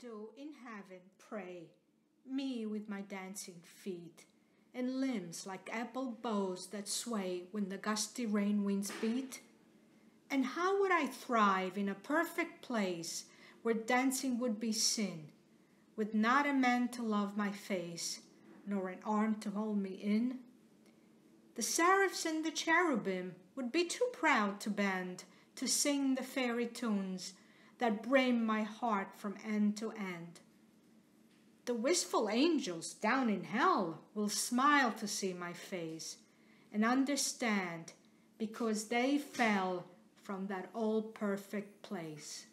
do in heaven pray, me with my dancing feet, and limbs like apple boughs that sway when the gusty rain winds beat? And how would I thrive in a perfect place where dancing would be sin, with not a man to love my face, nor an arm to hold me in? The seraphs and the cherubim would be too proud to bend to sing the fairy tunes that brim my heart from end to end. The wistful angels down in hell will smile to see my face and understand because they fell from that all perfect place.